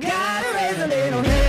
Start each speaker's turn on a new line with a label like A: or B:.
A: Gotta raise a little hell.